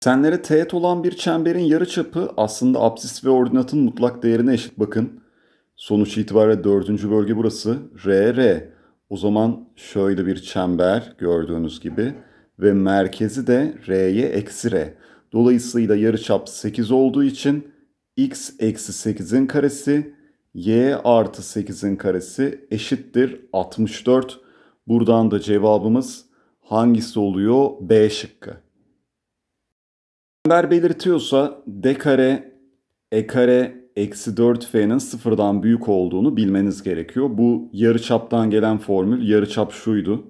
Eksenlere teğet olan bir çemberin yarıçapı aslında apsis ve ordinatın mutlak değerine eşit. Bakın sonuç itibariyle dördüncü bölge burası. R, R. O zaman şöyle bir çember gördüğünüz gibi ve merkezi de R'ye eksi R. Dolayısıyla yarıçap 8 olduğu için x eksi 8'in karesi y artı 8'in karesi eşittir 64. Buradan da cevabımız hangisi oluyor? B şıkkı. Çember belirtiyorsa d kare e kare eksi 4f'nin sıfırdan büyük olduğunu bilmeniz gerekiyor. Bu yarıçaptan gelen formül yarıçap şuydu.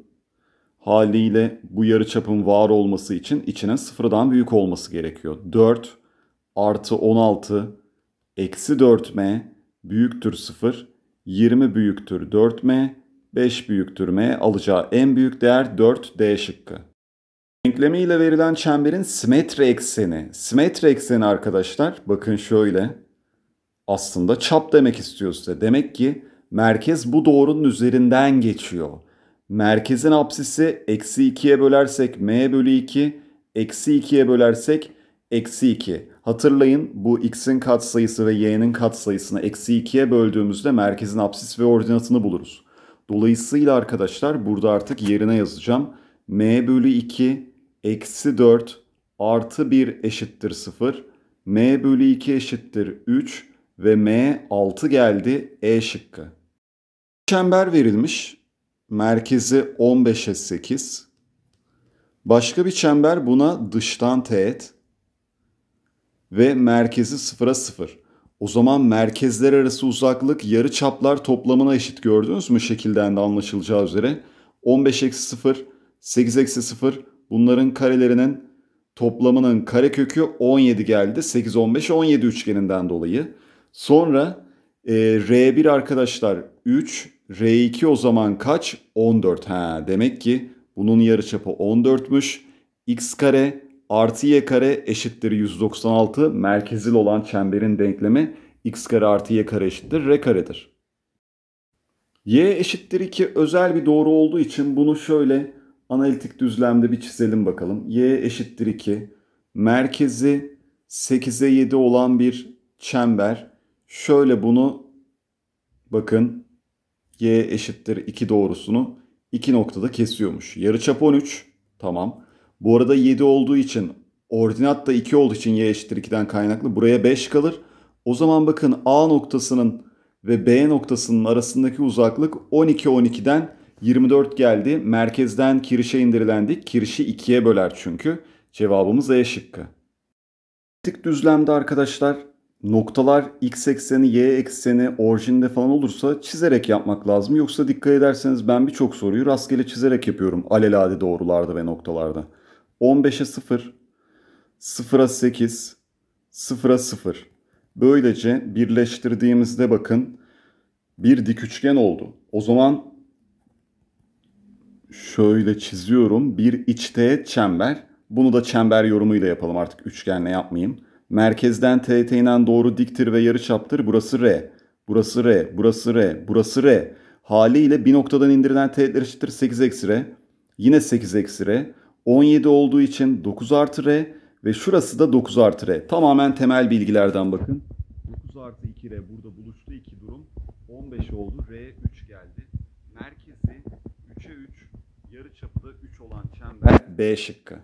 Haliyle bu yarıçapın var olması için içine sıfırdan büyük olması gerekiyor. 4 artı 16 eksi 4m büyüktür 0, 20 büyüktür 4m, 5 büyüktür m alacağı en büyük değer 4 D şıkkı. Denklemi ile verilen çemberin simetri ekseni. Simetri ekseni arkadaşlar bakın şöyle. Aslında çap demek istiyor size. Demek ki merkez bu doğrunun üzerinden geçiyor. Merkezin apsisi eksi 2'ye bölersek m bölü 2, eksi 2'ye bölersek eksi 2. Hatırlayın bu x'in katsayısı ve y'nin katsayısını eksi 2'ye böldüğümüzde merkezin apsis ve ordinatını buluruz. Dolayısıyla arkadaşlar burada artık yerine yazacağım. m bölü 2 eksi 4 artı 1 eşittir 0. m bölü 2 eşittir 3 ve m 6 geldi E şıkkı. Çember verilmiş. Merkezi 15'e 8. Başka bir çember buna dıştan teğet ve merkezi 0'a 0. O zaman merkezler arası uzaklık yarı çaplar toplamına eşit gördünüz mü şekilden de anlaşılacağı üzere. 15 eksi 0, 8 eksi 0 bunların karelerinin toplamının karekökü 17 geldi. 8, 15, 17 üçgeninden dolayı. Sonra e, R1 arkadaşlar 3, R2 o zaman kaç? 14. Ha, demek ki bunun yarıçapı 14'müş. X kare artı y kare eşittir 196 merkezil olan çemberin denklemi x kare artı y kare eşittir r karedir. y eşittir 2 özel bir doğru olduğu için bunu şöyle analitik düzlemde bir çizelim bakalım. y eşittir 2 merkezi 8'e 7 olan bir çember. Şöyle bunu bakın y eşittir 2 doğrusunu iki noktada kesiyormuş. Yarıçap 13 tamam. Bu arada 7 olduğu için ordinat da 2 olduğu için y eşittir 2'den kaynaklı buraya 5 kalır. O zaman bakın A noktasının ve B noktasının arasındaki uzaklık 12 12'den 24 geldi. Merkezden kirişe indirilendik. Kirişi 2'ye böler çünkü. Cevabımız E şıkkı. Dik düzlemde arkadaşlar noktalar x ekseni, y ekseni, orijinde falan olursa çizerek yapmak lazım. Yoksa dikkat ederseniz ben birçok soruyu rastgele çizerek yapıyorum alelade doğrularda ve noktalarda. 15'e 0, 0'a 8, 0'a 0. Böylece birleştirdiğimizde bakın bir dik üçgen oldu. O zaman şöyle çiziyorum. Bir iç teğet çember. Bunu da çember yorumuyla yapalım artık üçgenle yapmayayım. Merkezden teğete inen doğru diktir ve yarıçaptır. Burası R. Burası R. Burası R. Burası R. Haliyle bir noktadan indirilen teğetler eşittir 8 eksi R. Yine 8 eksi R. 17 olduğu için 9 artı R ve şurası da 9 artı R. Tamamen temel bilgilerden bakın. 9 artı 2 R burada buluştu iki durum. 15 oldu. R 3 geldi. Merkezi 3'e 3, yarı çapı da 3 olan çember B şıkkı.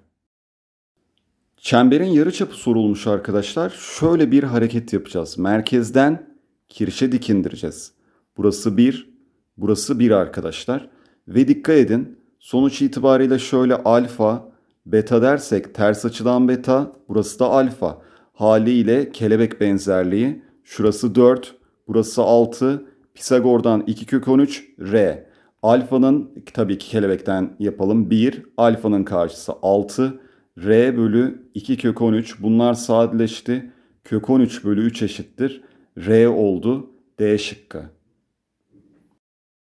Çemberin yarıçapı sorulmuş arkadaşlar. Şöyle bir hareket yapacağız. Merkezden kirişe dik indireceğiz. Burası 1, burası 1 arkadaşlar. Ve dikkat edin Sonuç itibariyle şöyle alfa, beta dersek ters açıdan beta, burası da alfa. Haliyle kelebek benzerliği. Şurası 4, burası 6. Pisagor'dan 2 kök 13, R. Alfanın tabii ki kelebekten yapalım 1. Alfanın karşısı 6. R bölü 2 kök 13. Bunlar sadeleşti. Kök 13 bölü 3 eşittir. R oldu. D şıkkı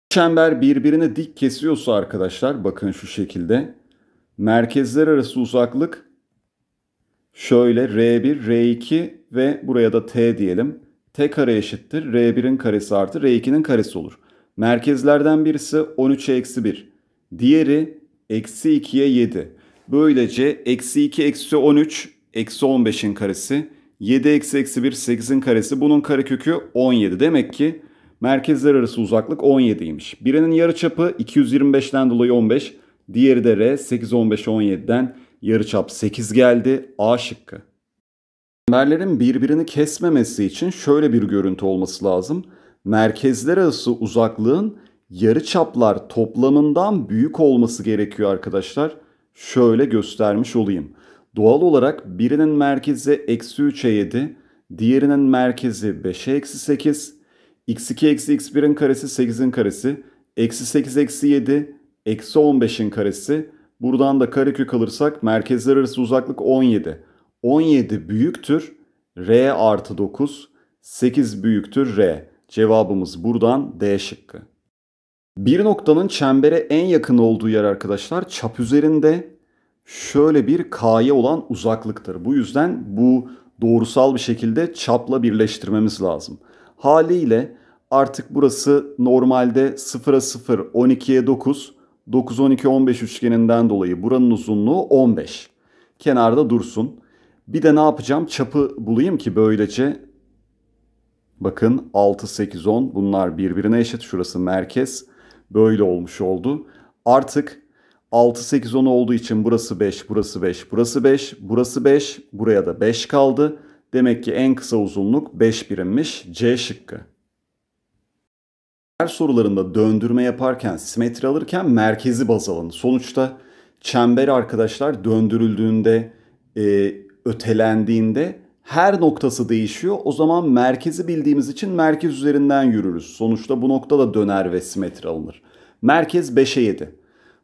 çember birbirine dik kesiyorsa arkadaşlar bakın şu şekilde merkezler arası uzaklık şöyle R1, R2 ve buraya da T diyelim. T kare eşittir. R1'in karesi artı R2'nin karesi olur. Merkezlerden birisi 13'e eksi 1. Diğeri eksi 2'ye 7. Böylece eksi 2 eksi 13 eksi 15'in karesi. 7 eksi eksi 1 8'in karesi. Bunun karekökü 17. Demek ki merkezler arası uzaklık 17'ymiş. Birinin yarıçapı 225'ten dolayı 15. Diğeri de R 8 15 17'den yarıçap 8 geldi. A şıkkı. Çemberlerin birbirini kesmemesi için şöyle bir görüntü olması lazım. Merkezler arası uzaklığın yarıçaplar toplamından büyük olması gerekiyor arkadaşlar. Şöyle göstermiş olayım. Doğal olarak birinin merkezi eksi 3'e 7, diğerinin merkezi 5'e eksi 8, x2 eksi x1'in karesi 8'in karesi, eksi 8 eksi 7, eksi 15'in karesi. Buradan da karekök alırsak merkezler arası uzaklık 17. 17 büyüktür r artı 9, 8 büyüktür r. Cevabımız buradan D şıkkı. Bir noktanın çembere en yakın olduğu yer arkadaşlar çap üzerinde şöyle bir k'ya olan uzaklıktır. Bu yüzden bu doğrusal bir şekilde çapla birleştirmemiz lazım. Haliyle artık burası normalde 0'a 0, 12'ye 9, 9, 12, 15 üçgeninden dolayı buranın uzunluğu 15. Kenarda dursun. Bir de ne yapacağım? Çapı bulayım ki böylece bakın 6, 8, 10 bunlar birbirine eşit. Şurası merkez. Böyle olmuş oldu. Artık 6, 8, 10 olduğu için burası 5, burası 5, burası 5, burası 5, buraya da 5 kaldı. Demek ki en kısa uzunluk 5 birimmiş. C şıkkı. Her sorularında döndürme yaparken, simetri alırken merkezi baz alın. Sonuçta çember arkadaşlar döndürüldüğünde, e, ötelendiğinde her noktası değişiyor. O zaman merkezi bildiğimiz için merkez üzerinden yürürüz. Sonuçta bu noktada döner ve simetri alınır. Merkez 5'e 7.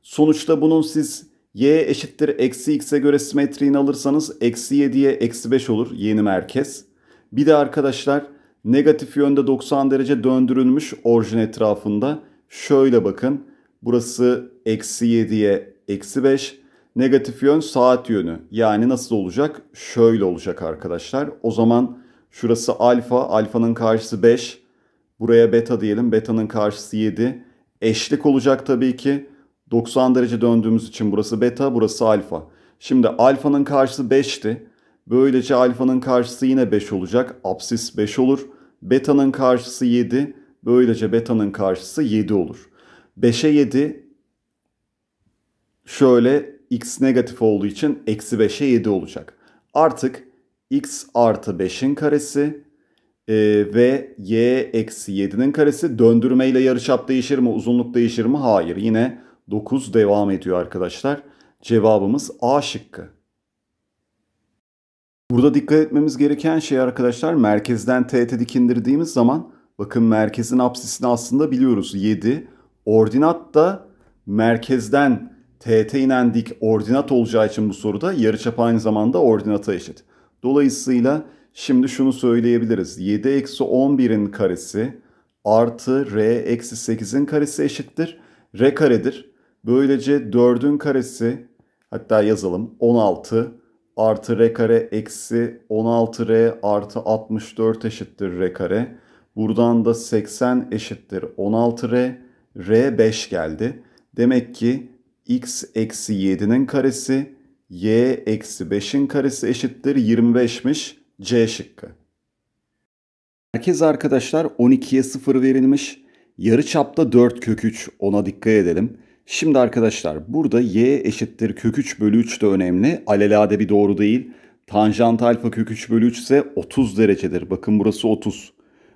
Sonuçta bunun siz y eşittir eksi x'e göre simetriğini alırsanız eksi 7'ye eksi 5 olur yeni merkez. Bir de arkadaşlar negatif yönde 90 derece döndürülmüş orijin etrafında. Şöyle bakın burası eksi 7'ye eksi 5. Negatif yön saat yönü. Yani nasıl olacak? Şöyle olacak arkadaşlar. O zaman şurası alfa. Alfanın karşısı 5. Buraya beta diyelim. Beta'nın karşısı 7. Eşlik olacak tabii ki. 90 derece döndüğümüz için burası beta, burası alfa. Şimdi alfanın karşısı 5'ti. Böylece alfanın karşısı yine 5 olacak. Apsis 5 olur. Beta'nın karşısı 7. Böylece beta'nın karşısı 7 olur. 5'e 7 şöyle x negatif olduğu için eksi 5'e 7 olacak. Artık x artı 5'in karesi e, ve y eksi 7'nin karesi döndürmeyle yarıçap değişir mi uzunluk değişir mi? Hayır yine 9 devam ediyor arkadaşlar. Cevabımız A şıkkı. Burada dikkat etmemiz gereken şey arkadaşlar merkezden teğete dikindirdiğimiz zaman bakın merkezin apsisini aslında biliyoruz 7. Ordinat da merkezden teğete inen dik ordinat olacağı için bu soruda yarıçap aynı zamanda ordinata eşit. Dolayısıyla şimdi şunu söyleyebiliriz. 7 eksi 11'in karesi artı r eksi 8'in karesi eşittir. r karedir. Böylece 4'ün karesi hatta yazalım 16 artı r kare eksi 16r artı 64 eşittir r kare. Buradan da 80 eşittir 16r. r 5 geldi. Demek ki x eksi 7'nin karesi y eksi 5'in karesi eşittir 25'miş C şıkkı. Merkez arkadaşlar 12'ye 0 verilmiş. Yarı çapta 4 kök 3 ona dikkat edelim. Şimdi arkadaşlar burada y eşittir kök 3 bölü 3 de önemli. Alelade bir doğru değil. Tanjant alfa kök 3 bölü 3 ise 30 derecedir. Bakın burası 30.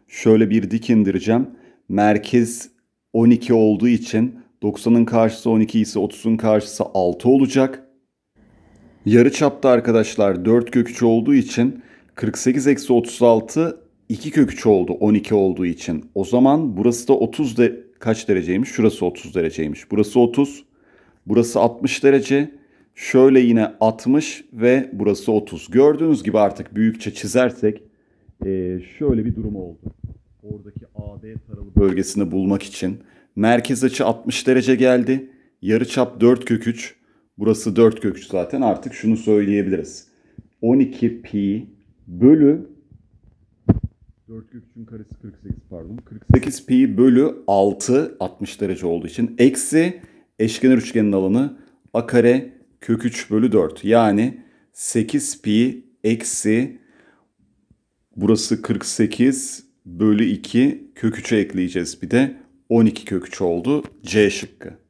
Şöyle bir dik indireceğim. Merkez 12 olduğu için 90'ın karşısı 12 ise 30'un karşısı 6 olacak. Yarı çapta arkadaşlar 4 kök 3 olduğu için 48 eksi 36 2 kök 3 oldu 12 olduğu için. O zaman burası da 30 de kaç dereceymiş? Şurası 30 dereceymiş. Burası 30. Burası 60 derece. Şöyle yine 60 ve burası 30. Gördüğünüz gibi artık büyükçe çizersek şöyle bir durum oldu. Oradaki AD taralı bölgesini bulmak için merkez açı 60 derece geldi. Yarı çap 4 kök 3. Burası 4 kök 3 zaten artık şunu söyleyebiliriz. 12 pi bölü 4 kök 3'ün karesi 48 pardon. 48 pi bölü 6 60 derece olduğu için eksi eşkenar üçgenin alanı a kare kök 3 bölü 4. Yani 8 pi eksi burası 48 bölü 2 kök 3'e ekleyeceğiz bir de 12 kök 3 oldu C şıkkı.